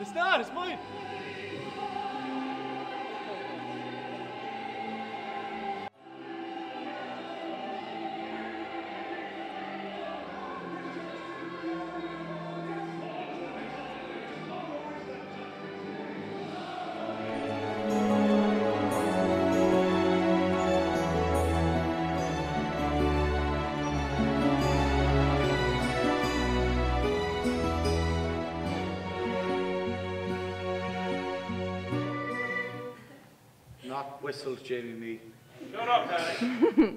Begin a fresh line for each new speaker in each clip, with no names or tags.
it's not. It's mine.
Not whistled, Jamie Me.
Shut up, Paddy.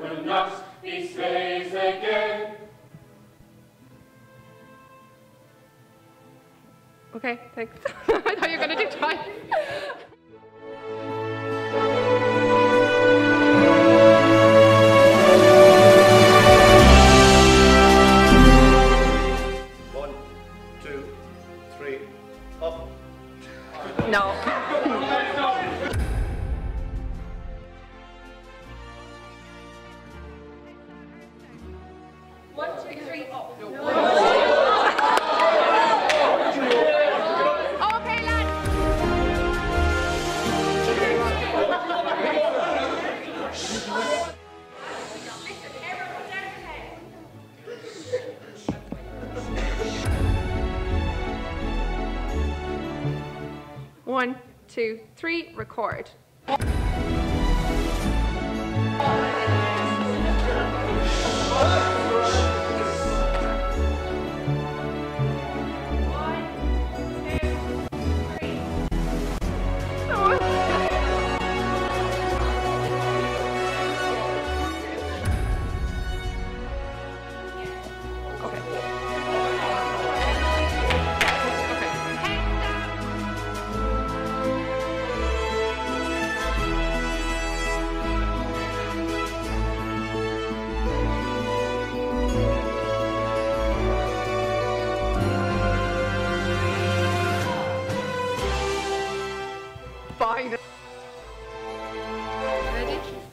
will not be slaves again.
Okay, thanks. I thought you were going to do twice. No.
One, two, three, up.
Okay, One, two, three, record. Ready?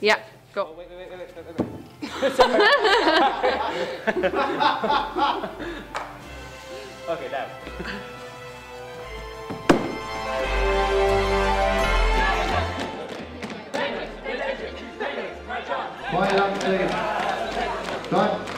Yeah, go.
Oh, wait, wait, wait, wait, wait, wait. okay, now. Fire up, please. Done.